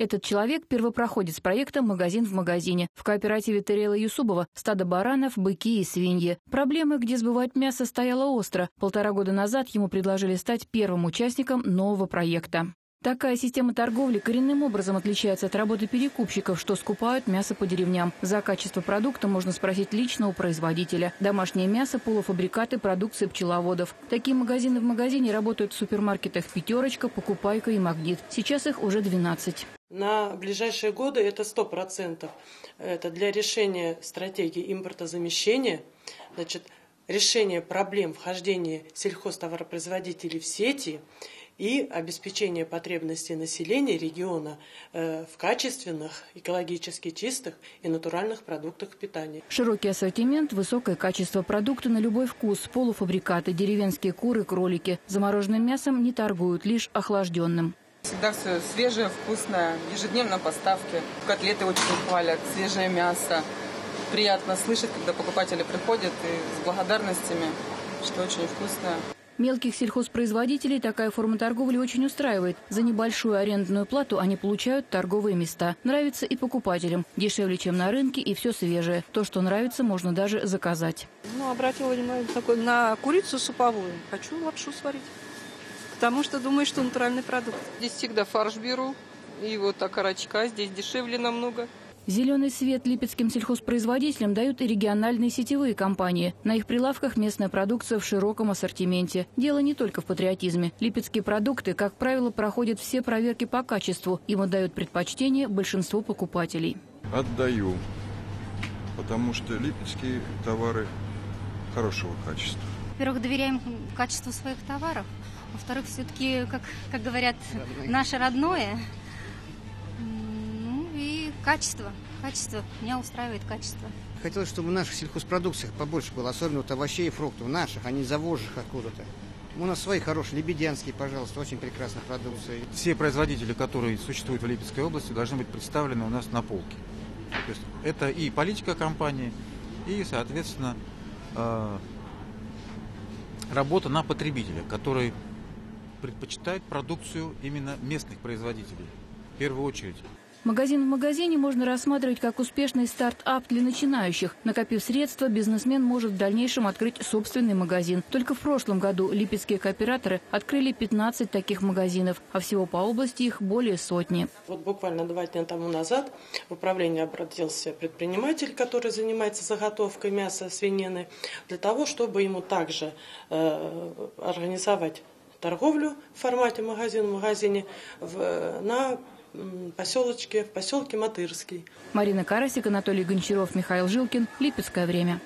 Этот человек – первопроходец проекта «Магазин в магазине». В кооперативе Терела Юсубова стадо баранов, быки и свиньи. Проблема, где сбывать мясо, стояла остро. Полтора года назад ему предложили стать первым участником нового проекта. Такая система торговли коренным образом отличается от работы перекупщиков, что скупают мясо по деревням. За качество продукта можно спросить лично у производителя. Домашнее мясо, полуфабрикаты, продукция пчеловодов. Такие магазины в магазине работают в супермаркетах «Пятерочка», «Покупайка» и «Магнит». Сейчас их уже 12. На ближайшие годы это 100%. Это для решения стратегии импортозамещения, значит, решения проблем вхождения сельхозтоваропроизводителей в сети – и обеспечение потребностей населения региона э, в качественных, экологически чистых и натуральных продуктах питания. Широкий ассортимент, высокое качество продукта на любой вкус, полуфабрикаты, деревенские куры, кролики. Замороженным мясом не торгуют, лишь охлажденным. Всегда все свежее, вкусное, ежедневно поставки. Котлеты очень хвалят, свежее мясо. Приятно слышать, когда покупатели приходят и с благодарностями, что очень вкусное. Мелких сельхозпроизводителей такая форма торговли очень устраивает. За небольшую арендную плату они получают торговые места. Нравится и покупателям. Дешевле, чем на рынке, и все свежее. То, что нравится, можно даже заказать. Ну, обратила внимание такой, на курицу суповую. Хочу лапшу сварить. Потому что думаю, что натуральный продукт. Здесь всегда фарш беру. И вот окорочка. Здесь дешевле намного. Зеленый свет липецким сельхозпроизводителям дают и региональные сетевые компании. На их прилавках местная продукция в широком ассортименте. Дело не только в патриотизме. Липецкие продукты, как правило, проходят все проверки по качеству. Им отдают предпочтение большинство покупателей. Отдаю, потому что липецкие товары хорошего качества. Во-первых, доверяем качеству своих товаров. Во-вторых, все-таки, как, как говорят, наше родное. Качество. Качество. Меня устраивает качество. Хотелось, чтобы в наших сельхозпродукциях побольше было, особенно вот овощей и фруктов наших, а не завозжих откуда-то. У нас свои хорошие, лебедянские, пожалуйста, очень прекрасная продукция. Все производители, которые существуют в Липецкой области, должны быть представлены у нас на полке. То есть это и политика компании, и, соответственно, э, работа на потребителя, который предпочитает продукцию именно местных производителей в первую очередь. Магазин в магазине можно рассматривать как успешный стартап для начинающих. Накопив средства, бизнесмен может в дальнейшем открыть собственный магазин. Только в прошлом году липецкие кооператоры открыли 15 таких магазинов, а всего по области их более сотни. Вот буквально два дня тому назад в управление обратился предприниматель, который занимается заготовкой мяса свинины, для того, чтобы ему также э, организовать торговлю в формате магазин в магазине в, на поселочке, в поселке Матырский. Марина Карасик, Анатолий Гончаров, Михаил Жилкин. Липецкое время.